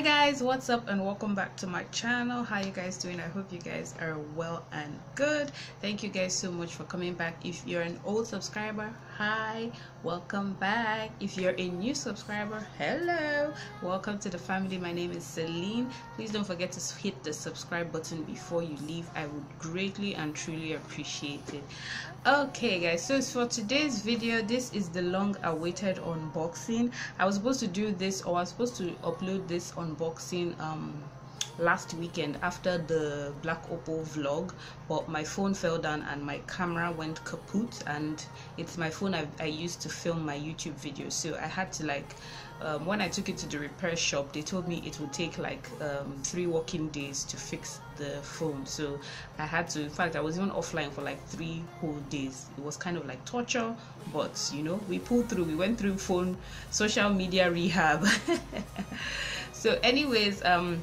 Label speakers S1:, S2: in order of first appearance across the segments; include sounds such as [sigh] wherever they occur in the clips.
S1: hi guys what's up and welcome back to my channel. How you guys doing? I hope you guys are well and good. Thank you guys so much for coming back. If you're an old subscriber hi welcome back. If you're a new subscriber hello. Welcome to the family. My name is celine. Please don't forget to hit the subscribe button before you leave. I would greatly and truly appreciate it. Okay guys so for today's video this is the long awaited unboxing. I was supposed to do this or i was supposed to upload this unboxing um last weekend after the black opal vlog but my phone fell down and my camera went kaput and it's my phone I, I used to film my youtube videos so i had to like um, when i took it to the repair shop they told me it would take like um, three working days to fix the phone. So i had to in fact i was even offline for like three whole days. It was kind of like torture but you know we pulled through. We went through phone social media rehab. [laughs] So anyways um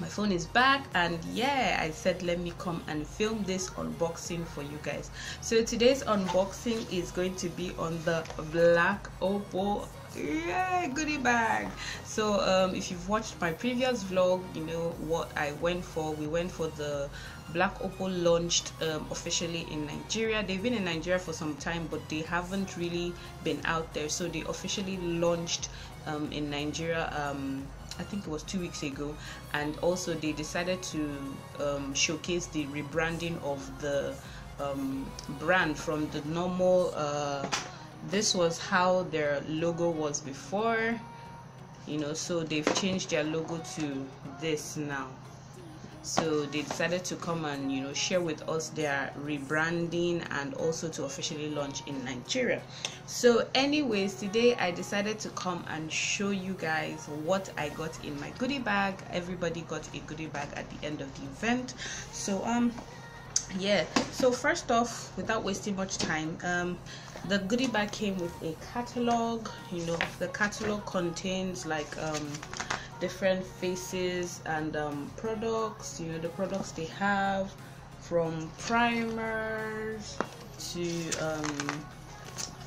S1: my phone is back and yeah i said let me come and film this unboxing for you guys. So today's unboxing is going to be on the black opal yeah goodie bag. So um, if you've watched my previous vlog you know what i went for. We went for the black opal launched um, officially in nigeria. They've been in nigeria for some time but they haven't really been out there. So they officially launched um, in nigeria um, I think it was two weeks ago, and also they decided to um, showcase the rebranding of the um, brand from the normal. Uh, this was how their logo was before, you know. So they've changed their logo to this now so they decided to come and you know share with us their rebranding and also to officially launch in nigeria. So anyways today i decided to come and show you guys what i got in my goodie bag. Everybody got a goodie bag at the end of the event. So um yeah. So first off without wasting much time um the goodie bag came with a catalog. You know the catalog contains like um different faces and um, products you know the products they have from primers to um,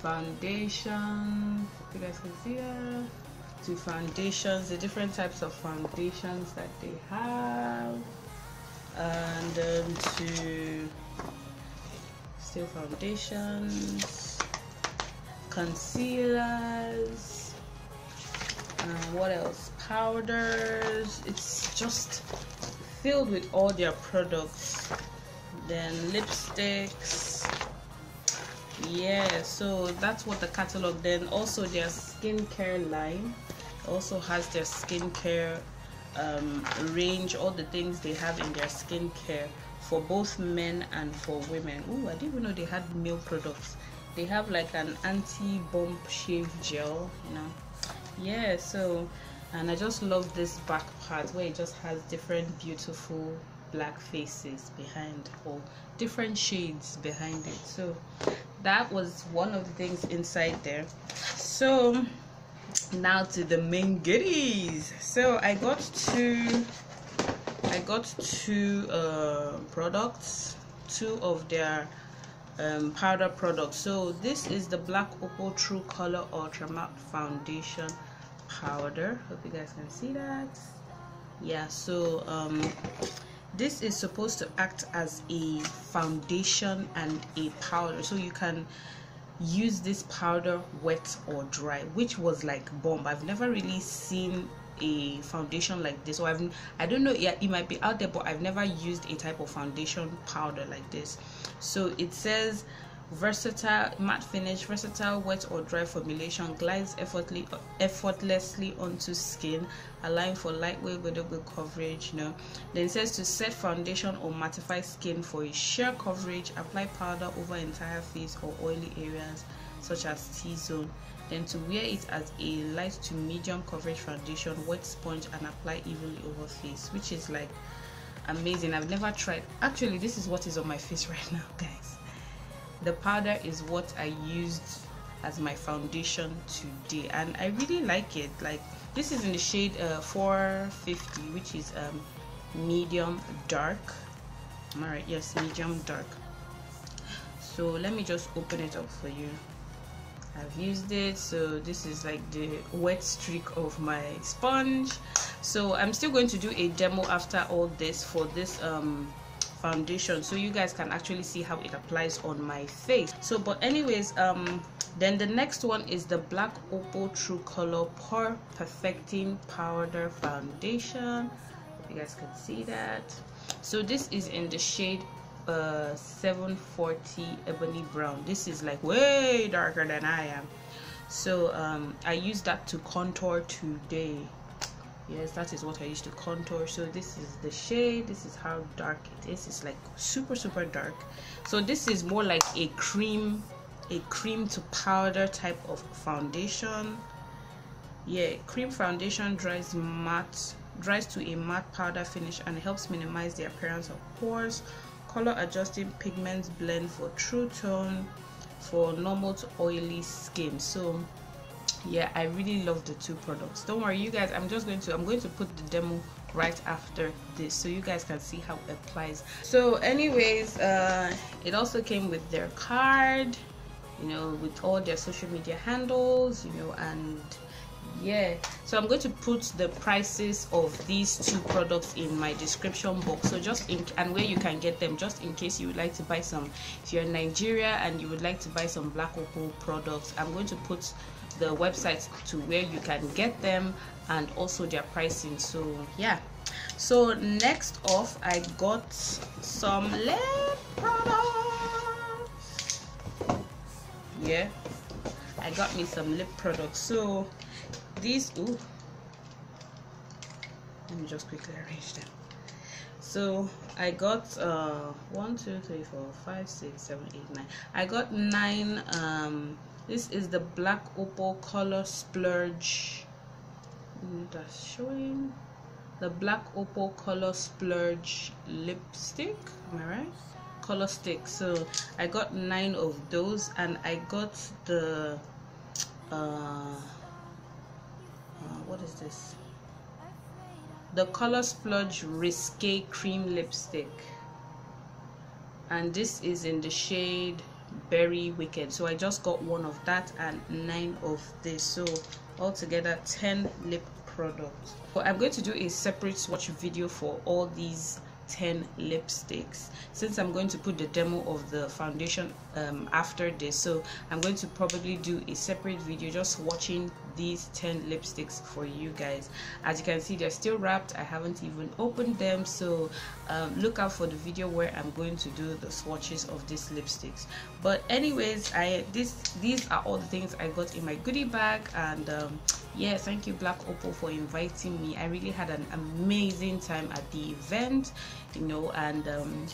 S1: foundation you guys can see that to foundations the different types of foundations that they have and um, to stick foundations concealers uh, what else? Powders. It's just filled with all their products. Then lipsticks. Yeah so that's what the catalog. Then also their skincare line also has their skincare um, range all the things they have in their skincare for both men and for women. Oh i didn't even know they had male products. They have like an anti-bump shave gel you know yeah so and i just love this back part where it just has different beautiful black faces behind or different shades behind it. So that was one of the things inside there. So now to the main goodies. So i got two i got two uh, products. Two of their um, powder products so this is the black opal true color ultra matte foundation powder. Hope you guys can see that. Yeah so um this is supposed to act as a foundation and a powder. So you can use this powder wet or dry which was like bomb. I've never really seen a foundation like this or I've I don't know yeah it might be out there but I've never used a type of foundation powder like this. So it says versatile matte finish versatile wet or dry formulation glides effortlessly effortlessly onto skin allowing for lightweight wearable coverage you know. Then it says to set foundation or mattify skin for a sheer coverage apply powder over entire face or oily areas such as t-zone then to wear it as a light to medium coverage foundation wet sponge and apply evenly over face which is like amazing. I've never tried. Actually this is what is on my face [laughs] right now guys. The powder is what i used as my foundation today and i really like it. Like this is in the shade uh, 450 which is um, medium dark. All right? Yes medium dark. So let me just open it up for you I've used it so this is like the wet streak of my sponge. So I'm still going to do a demo after all this for this um foundation so you guys can actually see how it applies on my face. So but anyways um then the next one is the black opal true color pore perfecting powder foundation. You guys can see that. So this is in the shade uh 740 ebony brown. This is like way darker than i am. So um i use that to contour today. Yes that is what i used to contour. So this is the shade. This is how dark it is. It's like super super dark. So this is more like a cream a cream to powder type of foundation. Yeah cream foundation dries matte dries to a matte powder finish and helps minimize the appearance of pores color adjusting pigments blend for true tone for normal to oily skin. So yeah i really love the two products. Don't worry you guys i'm just going to i'm going to put the demo right after this so you guys can see how it applies. So anyways uh it also came with their card you know with all their social media handles you know and yeah. So i'm going to put the prices of these two products in my description box. So just in and where you can get them just in case you would like to buy some if you're in nigeria and you would like to buy some black opal products i'm going to put the website to where you can get them and also their pricing. So yeah. So next off i got some lip products. Yeah. I got me some lip products. So these ooh. Let me just quickly arrange them. So i got uh one two three four five six seven eight nine. I got nine um this is the black opal color splurge. Mm, that's showing. The black opal color splurge lipstick am i right? Color stick. So i got nine of those and i got the uh uh, what is this? The color splurge risque cream lipstick. And this is in the shade berry wicked. So i just got one of that and nine of this. So altogether 10 lip products. But i'm going to do a separate swatch video for all these 10 lipsticks. Since i'm going to put the demo of the foundation um, after this so i'm going to probably do a separate video just swatching these 10 lipsticks for you guys. As you can see they're still wrapped. I haven't even opened them. So um, look out for the video where i'm going to do the swatches of these lipsticks. But anyways i this these are all the things i got in my goodie bag. And um, yeah thank you black opal for inviting me. I really had an amazing time at the event you know and um,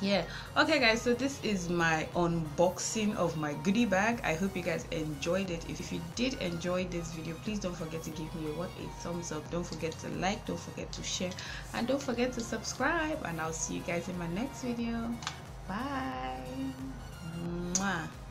S1: yeah. Okay guys so this is my unboxing of my goodie bag. I hope you guys enjoyed it. If, you did enjoy this video please don't forget to give me a what a thumbs up. Don't forget to like don't forget to share and don't forget to subscribe and i'll see you guys in my next video. Bye. Mwah.